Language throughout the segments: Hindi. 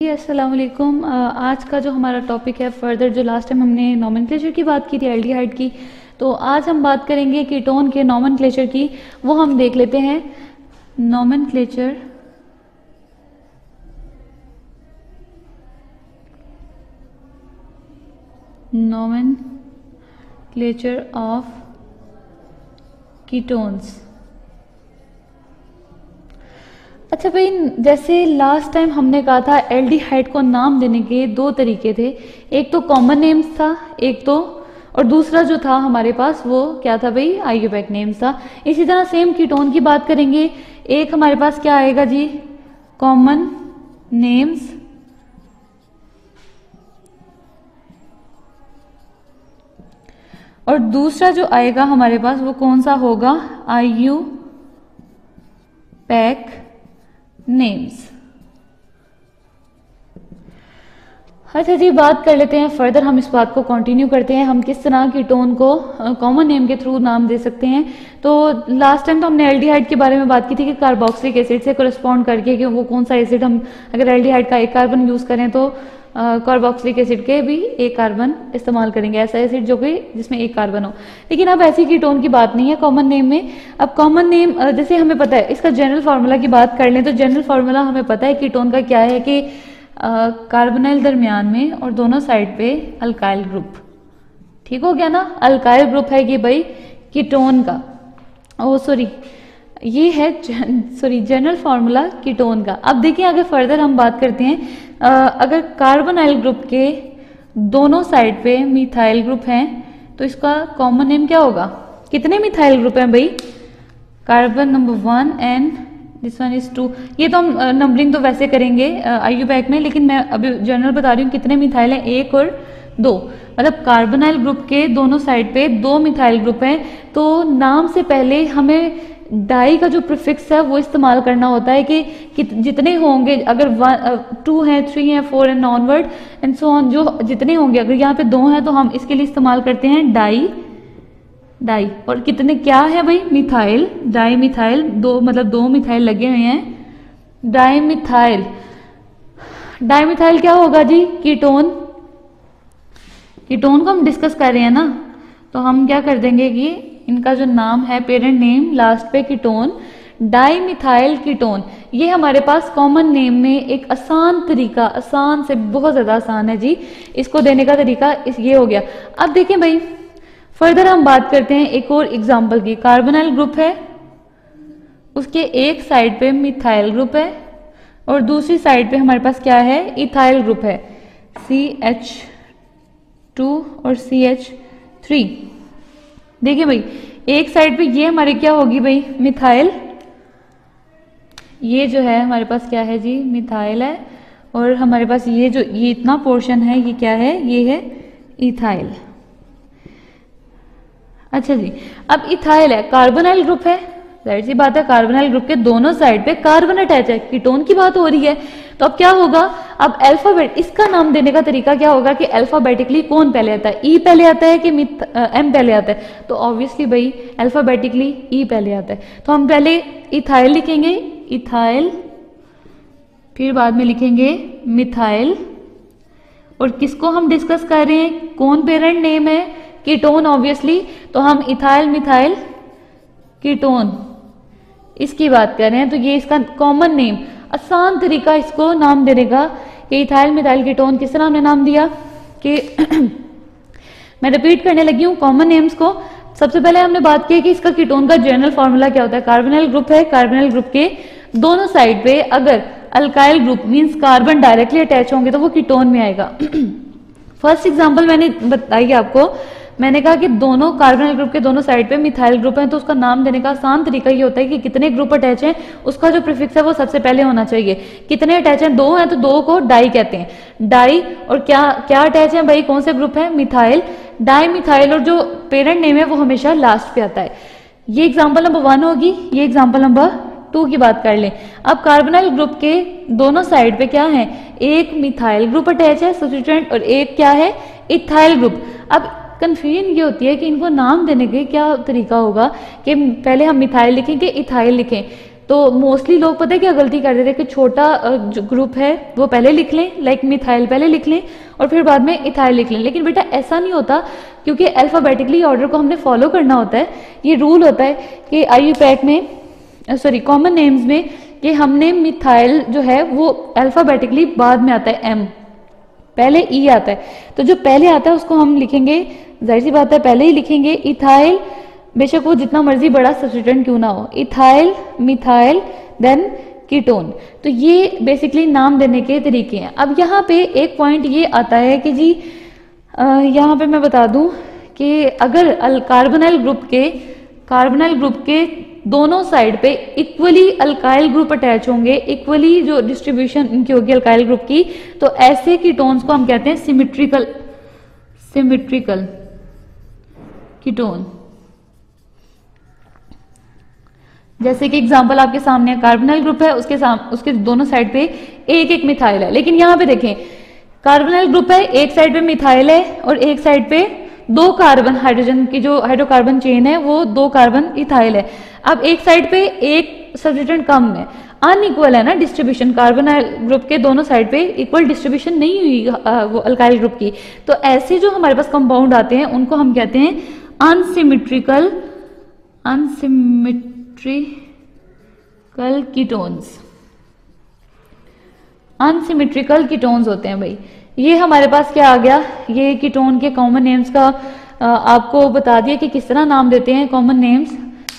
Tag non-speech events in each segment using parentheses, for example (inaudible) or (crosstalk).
जी अस्सलाम आज का जो हमारा टॉपिक है फर्दर जो लास्ट टाइम हमने नॉमेनक्लेचर की बात की थी एल्डिहाइड की तो आज हम बात करेंगे कीटोन के नॉमेनक्लेचर की। वो हम देख लेते हैं। नॉमेनक्लेचर क्लेचर ऑफ़ ketones अच्छा भाई, जैसे लास्ट टाइम हमने कहा था एल्डिहाइड को नाम देने के दो तरीके थे। एक तो कॉमन नेम्स था, एक तो और दूसरा जो था हमारे पास, वो क्या था भाई? आयुबैक नेम्स था। इसी तरह सेम कीटोन की बात करेंगे। एक हमारे पास क्या आएगा जी? कॉमन नेम्स और दूसरा जो आएगा हमारे पास, वो कौन सा होगा? आई यू पैक नेम्स अच्छा जी, बात कर लेते हैं फर्दर हम इस बात को कंटिन्यू करते हैं। हम किस तरह की टोन को कॉमन नेम के थ्रू नाम दे सकते हैं? तो लास्ट टाइम तो हमने एल्डिहाइड के बारे में बात की थी कि कार्बोक्सिलिक एसिड से कोरस्पॉन्ड करके कि वो कौन सा एसिड हम, अगर एल्डिहाइड का एक कार्बन यूज़ करें तो कार्बोक्सिलिक एसिड के भी एक कार्बन इस्तेमाल करेंगे। ऐसा एसिड जो कि जिसमें एक कार्बन हो। लेकिन अब ऐसी कीटोन की बात नहीं है कॉमन नेम में। अब कॉमन नेम जैसे हमें पता है, इसका जनरल फार्मूला की बात कर लें तो जनरल फार्मूला हमें पता है कीटोन का क्या है कि कार्बोनाइल दरमियान में और दोनों साइड पे अल्काइल ग्रुप ठीक हो गया ना? अल्काइल ग्रुप है ये भाई कीटोन का। ओ सॉरी ये है सॉरी जनरल फार्मूला कीटोन का। अब देखिए अगर फर्दर हम बात करते हैं। आ, अगर कार्बोनाइल ग्रुप के दोनों साइड पे मिथाइल ग्रुप हैं तो इसका कॉमन नेम क्या होगा? कितने मिथाइल ग्रुप हैं भाई? Carbon number one and this one is two ये तो हम नंबरिंग तो वैसे करेंगे आई यू बैक में लेकिन मैं अभी जनरल बता रही हूँ कितने मिथाइल हैं एक और दो। मतलब कार्बोनाइल ग्रुप के दोनों साइड पे दो मिथाइल ग्रुप हैं तो नाम से पहले हमें डाई का जो प्रिफिक्स है वो इस्तेमाल करना होता है कि, कि जितने होंगे अगर वन टू हैं थ्री हैं four and onward and so on जो जितने होंगे अगर यहाँ पे दो हैं तो हम इसके लिए इस्तेमाल करते हैं डाई डाई। और कितने क्या है भाई? मिथाइल। डाई मिथाइल दो मतलब दो मिथाइल लगे हुए हैं। Di methyl. डाई मिथाइल क्या होगा जी? कीटोन। कीटोन को हम डिस्कस कर रहे हैं ना? तो हम क्या कर देंगे कि इनका जो नाम है पेरेंट नेम लास्ट पे कीटोन डाई मिथाइल कीटोन ये हमारे पास कॉमन नेम में एक आसान तरीका, आसान से बहुत ज़्यादा आसान है जी। इसको देने का तरीका इस, ये हो गया। अब देखें भाई फर्दर हम बात करते हैं एक और एग्ज़ाम्पल की। कार्बोनाइल ग्रुप है, उसके एक साइड पे मिथाइल ग्रुप है, और दूसरी साइड पे हमारे पास क्या है? इथाइल ग्रुप है। सी एच टू और सी एच थ्री देखिए भाई, एक साइड पे ये हमारे क्या होगी भाई? मिथाइल। ये जो है हमारे पास क्या है जी? मिथाइल है। और हमारे पास ये जो, ये इतना पोर्शन है, ये क्या है? ये है इथाइल अच्छा जी, अब इथाइल है कार्बोनाइल ग्रुप है। ज़ाहिर सी बात है कार्बोनाइल ग्रुप के दोनों साइड पे कार्बन अटैच है। कीटोन की बात हो रही है। तो अब क्या होगा? अब अल्फ़ाबेट इसका नाम देने का तरीका क्या होगा कि अल्फाबेटिकली कौन पहले आता है? ई e पहले आता है कि एम पहले आता है? तो ऑब्वियसली भाई अल्फाबेटिकली ई पहले आता है। तो हम पहले इथाइल लिखेंगे इथाइल फिर बाद में लिखेंगे मिथाइल और किसको हम डिस्कस कर रहे हैं? कौन पेरेंट नेम है? कीटोन ऑब्वियसली तो हम इथाइल मिथाइल कीटोन इसकी बात कर रहे हैं तो ये इसका कॉमन नेम आसान तरीका इसको नाम देने का कि इथाइल मिथाइल कीटोन, किस तरह हमने नाम दिया कि (clears throat) मैं रिपीट करने लगी हूँ कॉमन नेम्स को। सबसे पहले हमने बात की कि इसका कीटोन का जनरल फॉर्मूला क्या होता है। कार्बोनाइल ग्रुप है कार्बोनाइल ग्रुप के दोनों साइड पे अगर alkyl group means carbon directly attach होंगे तो वो कीटोन में आएगा। (clears throat) फ़र्स्ट एग्जांपल मैंने बताई आपको। मैंने कहा कि दोनों कार्बोनाइल ग्रुप के दोनों साइड पे मिथाइल ग्रुप हैं तो उसका नाम देने का आसान तरीका ये होता है कि कितने ग्रुप अटैच हैं, उसका जो प्रिफिक्स है वो सबसे पहले होना चाहिए। कितने अटैच हैं? दो हैं तो दो को डाई कहते हैं। डाई और क्या क्या अटैच है भाई? कौन से ग्रुप है? मिथाइल डाई मिथाइल और जो पेरेंट नेम है, वो हमेशा लास्ट पे आता है। ये एग्ज़ाम्पल नंबर वन होगी। ये एग्ज़ाम्पल नंबर टू की बात कर लें। अब कार्बोनाइल ग्रुप के दोनों साइड पे क्या है? एक मिथाइल ग्रुप अटैच है सब्सिट्यूएंट और एक क्या है? इथाइल ग्रुप अब कन्फ्यूज़न ये होती है कि इनको नाम देने के क्या तरीका होगा कि पहले हम मिथाइल लिखें कि इथाइल लिखें। तो मोस्टली लोग पता है क्या गलती कर देते हैं कि छोटा जो ग्रुप है, वो पहले लिख लें लाइक मिथाइल पहले लिख लें और फिर बाद में इथाइल लिख लें। लेकिन बेटा ऐसा नहीं होता, क्योंकि अल्फ़ाबेटिकली ऑर्डर को हमने फॉलो करना होता है। ये रूल होता है कि आई में सॉरी कॉमन नेम्स में कि हमने मिथाइल जो है, वो अल्फ़ाबेटिकली बाद में आता है एम पहले ई आता है। तो जो पहले आता है, उसको हम लिखेंगे, ज़ाहिर सी बात है, पहले ही लिखेंगे इथाइल बेशक वो जितना मर्ज़ी बड़ा सब्सिटेंट क्यों ना हो इथाइल मिथाइल देन कीटोन तो ये बेसिकली नाम देने के तरीके हैं। अब यहाँ पे एक पॉइंट ये आता है कि जी यहाँ पे मैं बता दूँ कि अगर कार्बोनाइल ग्रुप के कार्बोनाइल ग्रुप के दोनों साइड पे इक्वली अल्काइल ग्रुप अटैच होंगे इक्वली जो डिस्ट्रीब्यूशन इनकी होगी अल्काइल ग्रुप की तो ऐसे कीटोन्स को हम कहते हैं सिमिट्रिकल सिमिट्रिकल कीटोन जैसे कि एग्जांपल आपके सामने कार्बोनाइल ग्रुप है, उसके साम, उसके दोनों साइड पे एक एक मिथाइल है। लेकिन यहाँ पे देखें कार्बोनाइल ग्रुप है, एक साइड पे मिथाइल है और एक साइड पे दो कार्बन हाइड्रोजन की जो हाइड्रोकार्बन चेन है, वो दो कार्बन इथाइल है। अब एक साइड पे एक सब्सिटेंट कम है। अनइक्वल है ना डिस्ट्रीब्यूशन कार्बन ग्रुप के दोनों साइड पे इक्वल डिस्ट्रीब्यूशन नहीं हुई वो अल्काइल ग्रुप की। तो ऐसे जो हमारे पास कंपाउंड आते हैं, उनको हम कहते हैं unsymmetrical unsymmetrical ketones unsymmetrical ketones होते हैं भाई। ये हमारे पास क्या आ गया? ये कीटोन के कॉमन नेम्स का आपको बता दिया कि किस तरह नाम देते हैं कॉमन नेम्स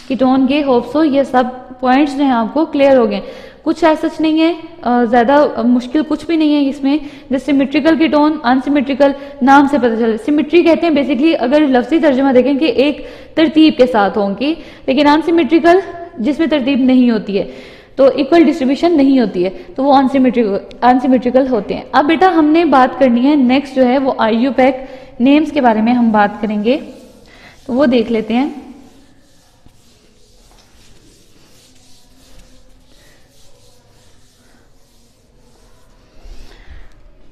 के होप्सो ये सब पॉइंट्स जो हैं आपको क्लियर हो गए। कुछ ऐसा नहीं है ज़्यादा मुश्किल कुछ भी नहीं है इसमें। जैसे सिमेट्रिकल कीटोन अनसिमेट्रिकल नाम से पता चले सिमेट्री कहते हैं बेसिकली अगर लफ्जी तर्जमा देखें कि एक तरतीब के साथ होंगी, लेकिन अनसिमेट्रिकल जिसमें तरतीब नहीं होती है तो इक्वल डिस्ट्रीब्यूशन नहीं होती है तो वो अनसिमेट्रिकल अनसिमेट्रिकल होते हैं। अब बेटा हमने बात करनी है नेक्स्ट जो है वो आई पैक नेम्स के बारे में हम बात करेंगे। तो वो देख लेते हैं।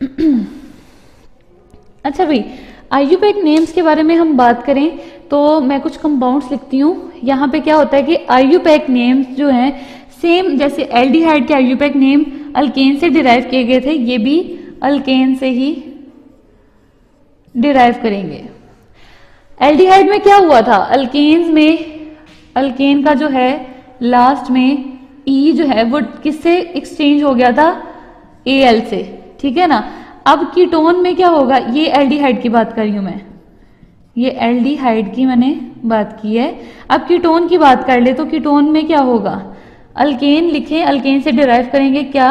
(clears throat) अच्छा भाई आईयूपैक नेम्स के बारे में हम बात करें तो मैं कुछ कंपाउंड्स लिखती हूँ। यहाँ पे क्या होता है कि आईयूपैक नेम्स जो हैं सेम जैसे एल्डिहाइड के आईयूपैक नेम अल्केन से डिराइव किए गए थे, ये भी अल्केन से ही डिराइव करेंगे। एल्डिहाइड में क्या हुआ था? अल्केन्स में अल्केन का जो है लास्ट में ई e जो है, वो किससे एक्सचेंज हो गया था? ए से। ठीक है ना? अब कीटोन में क्या होगा? ये एल्डिहाइड की बात कर रही हूँ मैं। ये एल्डिहाइड की मैंने बात की है। अब कीटोन की बात कर ले तो कीटोन में क्या होगा? अल्केन लिखें अल्केन से डिराइव करेंगे क्या?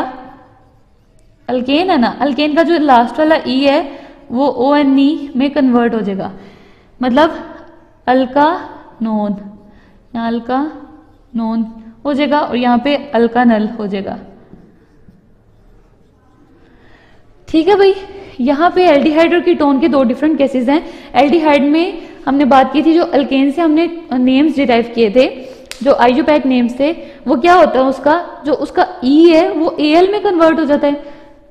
अल्केन है ना? अल्केन का जो लास्ट वाला ई e है, वो ओ एन ई में कन्वर्ट हो जाएगा। मतलब अल्का नोन यहाँ अल्का नोन हो जाएगा और यहाँ पे अल्का नल हो जाएगा। ठीक है भाई? यहाँ पे एल्डिहाइड और कीटोन के दो डिफरेंट केसेस हैं। एल्डिहाइड में हमने बात की थी जो अल्केन से हमने नेम्स डिराइव किए थे, जो आईयूपैक नेम्स थे, वो क्या होता है उसका? जो उसका ई e है, वो एएल में कन्वर्ट हो जाता है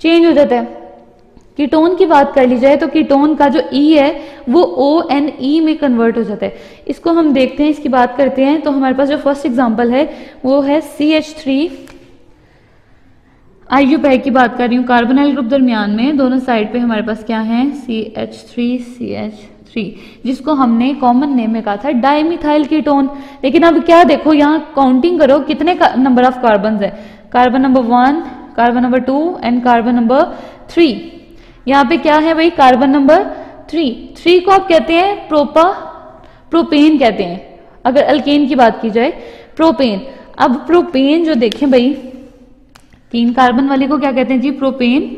चेंज हो जाता है। कीटोन की बात कर ली जाए तो कीटोन का जो ई e है, वो ओ एन ई में कन्वर्ट हो जाता है। इसको हम देखते हैं, इसकी बात करते हैं तो हमारे पास जो फ़र्स्ट एग्जांपल है, वो है C H three IUPAC की बात कर रही हूँ। कार्बोनाइल ग्रुप दरमियान में दोनों साइड पे हमारे पास क्या है? C H three C H three जिसको हमने कॉमन नेम में कहा था डाइमिथाइल कीटोन लेकिन अब क्या देखो, यहाँ काउंटिंग करो, कितने नंबर ऑफ़ कार्बन है? Carbon number one carbon number two and carbon number three यहाँ पे क्या है भाई? कार्बन नंबर थ्री थ्री को आप कहते हैं प्रोपा प्रोपेन कहते हैं। अगर अल्केन की बात की जाए प्रोपेन अब प्रोपेन जो देखें भाई तीन कार्बन वाले को क्या कहते हैं जी? प्रोपेन।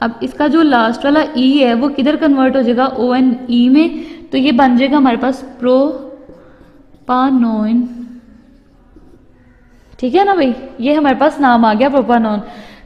अब इसका जो लास्ट वाला ई e है, वो किधर कन्वर्ट हो जाएगा? ओ एन ई में। तो ये बन जाएगा हमारे पास प्रोपानोइन ठीक है ना भाई? ये हमारे पास नाम आ गया प्रोपानोन।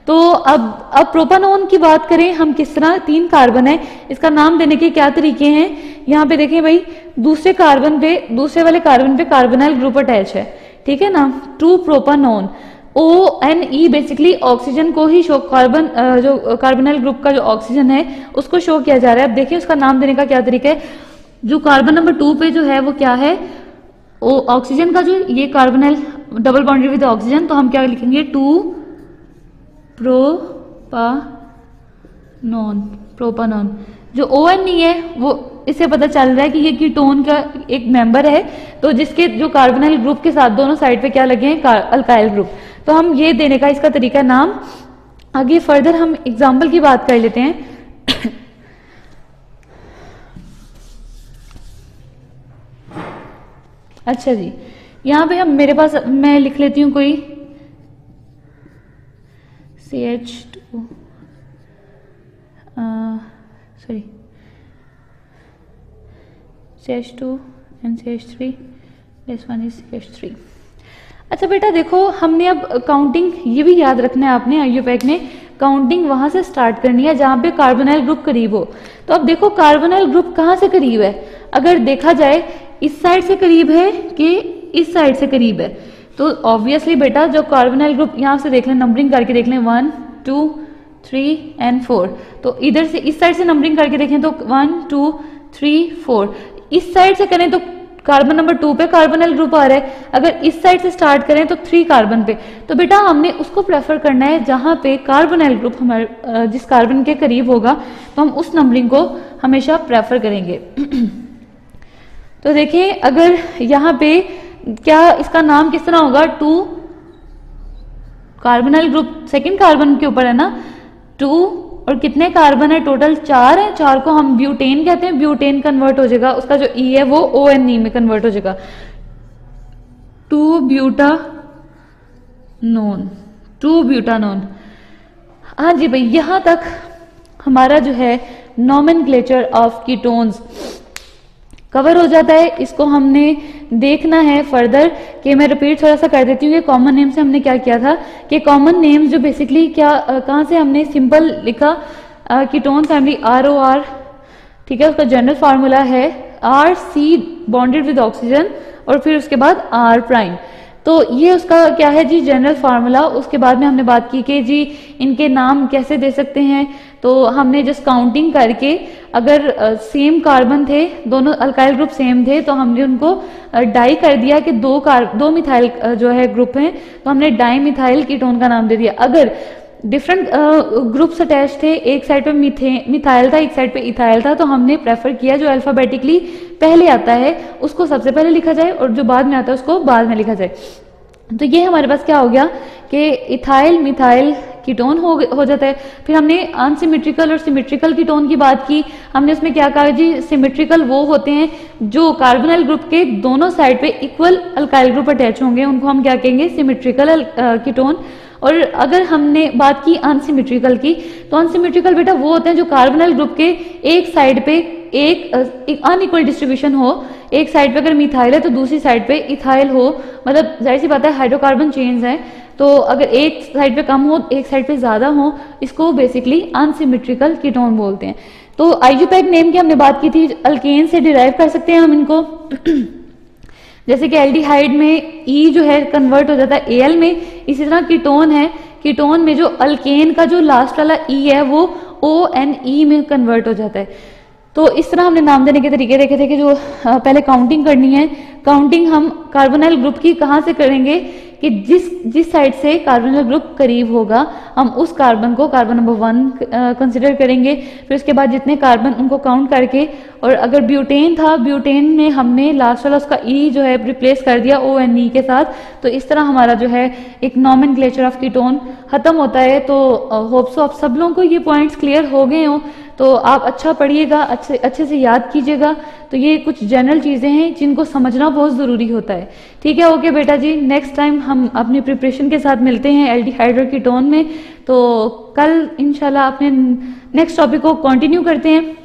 तो अब अब प्रोपानोन की बात करें, हम किस तरह? तीन कार्बन है। इसका नाम देने के क्या तरीके हैं? यहाँ पे देखें भाई, दूसरे कार्बन पे, दूसरे वाले कार्बन पे कार्बोनाइल ग्रुप अटैच है। ठीक है ना? Two propanone O N E basically oxygen को ही शो कार्बन जो कार्बोनल ग्रुप का जो ऑक्सीजन है, उसको शो किया जा रहा है। अब देखिए उसका नाम देने का क्या तरीका है। जो कार्बन नंबर टू पे जो है, वो क्या है? ओ ऑक्सीजन का जो ये carbonyl double boundary with oxygen तो हम क्या लिखेंगे? टू प्रोपानॉन प्रोपानॉन जो ओ एन ई है, वो इससे पता चल रहा है कि ये कीटोन का एक मेंबर है। तो जिसके जो कार्बोनाइल ग्रुप के साथ दोनों साइड पे क्या लगे हैं? अल्काइल ग्रुप तो हम ये देने का इसका तरीका नाम, आगे फर्दर हम एग्ज़ाम्पल की बात कर लेते हैं। अच्छा जी, यहाँ पे हम, मेरे पास, मैं लिख लेती हूँ कोई। C H two sorry C H two and C H three this one is C H three अच्छा बेटा देखो, हमने अब काउंटिंग ये भी याद रखना है आपने आईयूपैक ने काउंटिंग वहाँ से स्टार्ट करनी है, जहाँ पे कार्बोनाइल ग्रुप करीब हो। तो अब देखो कार्बोनाइल ग्रुप कहाँ से करीब है? अगर देखा जाए, इस साइड से करीब है कि इस साइड से करीब है? तो ऑब्वियसली बेटा, जो कार्बोनाइल ग्रुप यहाँ से देख लें नंबरिंग करके देख लें one two three and four तो इधर से इस साइड से नंबरिंग करके देखें तो वन टू थ्री फोर इस साइड से करें तो कार्बन नंबर टू पे कार्बोनल ग्रुप आ रहा है। अगर इस साइड से स्टार्ट करें तो थ्री कार्बन पे। तो बेटा हमने उसको प्रेफर करना है जहाँ पे कार्बोनल ग्रुप हमारे जिस कार्बन के करीब होगा तो हम उस नंबरिंग को हमेशा प्रेफर करेंगे। (clears throat) तो देखिए, अगर यहाँ पे क्या इसका नाम किस तरह होगा? Two carbonyl group second carbon के ऊपर है ना? टू और कितने कार्बन है? टोटल चार है? चार को हम ब्यूटेन कहते हैं। ब्यूटेन कन्वर्ट हो जाएगा। उसका जो ई e है, वो ओ एन ई में कन्वर्ट हो जाएगा। Two butanone two butanone हाँ जी भाई, यहाँ तक हमारा जो है नॉमन ऑफ़ कीटोन्स कवर हो जाता है। इसको हमने देखना है फर्दर कि मैं रिपीट थोड़ा सा कर देती हूँ कि कॉमन नेम से हमने क्या किया था कि कॉमन नेम्स जो बेसिकली क्या कहाँ से हमने सिंपल लिखा ketone family R O R ठीक है, उसका जनरल फार्मूला है R C bonded with oxygen और फिर उसके बाद आर प्राइम तो ये उसका क्या है जी जनरल फार्मूला उसके बाद में हमने बात की कि जी, इनके नाम कैसे दे सकते हैं। तो हमने जस्ट काउंटिंग करके, अगर सेम कार्बन थे, दोनों अल्काइल ग्रुप सेम थे तो हमने उनको डाई कर दिया कि दो कार दो मिथाइल जो है ग्रुप हैं तो हमने डाई मिथाइल कीटोन का नाम दे दिया। अगर डिफरेंट ग्रुप्स अटैच थे. एक साइड पे मिथे, मिथाइल था, एक साइड पे इथाइल था. तो हमने प्रेफर किया जो अल्फाबेटिकली पहले आता है, उसको सबसे पहले लिखा जाए और जो बाद में आता है, उसको बाद में लिखा जाए. तो ये हमारे पास क्या हो गया कि इथाइल, मिथाइल कीटोन हो हो जाता है। फिर हमने अनसिमेट्रिकल और सिमेट्रिकल कीटोन की बात की। हमने उसमें क्या कहा? जी सिमेट्रिकल वो होते हैं जो कार्बोनाइल ग्रुप के दोनों साइड पे इक्वल अल्काइल ग्रुप अटैच होंगे। उनको हम क्या कहेंगे? Symmetrical ketone. और अगर हमने बात की अनसिमेट्रिकल की तो अनसिमेट्रिकल बेटा वो होते हैं जो कार्बोनाइल ग्रुप के एक साइड पे एक एक अनइक्वल डिस्ट्रीब्यूशन हो, एक साइड पे अगर मिथाइल है तो दूसरी साइड पे इथाइल हो। मतलब ज़ाहिर सी बात है हाइड्रोकार्बन चेन्स है। तो अगर एक साइड पे कम हो, एक साइड पे ज़्यादा हो, इसको बेसिकली अनसिमेट्रिकल कीटोन बोलते हैं। तो आईजूपैक नेम की हमने बात की थी अल्केन से डिराइव कर सकते हैं हम इनको। (clears throat) जैसे कि एल्डिहाइड में ई e जो है कन्वर्ट हो जाता है एल में। इसी तरह कीटोन है। कीटोन में जो अल्केन का जो लास्ट वाला ई e है, वो ओ एन ई में कन्वर्ट हो जाता है। तो इस तरह हमने नाम देने के तरीके देखे थे कि जो पहले काउंटिंग करनी है। काउंटिंग हम कार्बोनाइल ग्रुप की कहाँ से करेंगे? कि जिस जिस साइड से कार्बोनल ग्रुप करीब होगा, हम उस कार्बन को कार्बन नंबर वन कंसिडर करेंगे। फिर उसके बाद जितने कार्बन उनको काउंट करके, और अगर ब्यूटेन था ब्यूटेन में हमने लास्ट वाला उसका ई e जो है रिप्लेस कर दिया ओ एन ई के साथ तो इस तरह हमारा जो है एक नॉमन ग्लेचर ऑफ़ कीटोन खत्म होता है। तो होप्स आप सब लोगों को ये पॉइंट्स क्लियर हो गए हों। तो आप अच्छा पढ़िएगा, अच्छे अच्छे से याद कीजिएगा। तो ये कुछ जनरल चीज़ें हैं जिनको समझना बहुत ज़रूरी होता है। ठीक है ओके बेटा जी नेक्स्ट टाइम हम अपनी प्रिपरेशन के साथ मिलते हैं की टोन में। तो कल इनशाला अपने नेक्स्ट टॉपिक को कंटिन्यू करते हैं।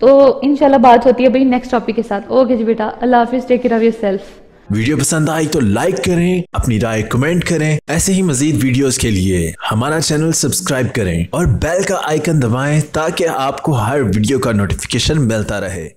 तो इनशाला बात होती है भाई नेक्स्ट टॉपिक के साथ। ओके जी बेटा, अल्लाह हाफिज़ take care of yourself video पसंद आई तो लाइक करें, अपनी राय कमेंट करें। ऐसे ही मजीद वीडियोस के लिए हमारा चैनल सब्सक्राइब करें और बेल का आइकन दबाएँ ताकि आपको हर वीडियो का नोटिफिकेशन मिलता रहे।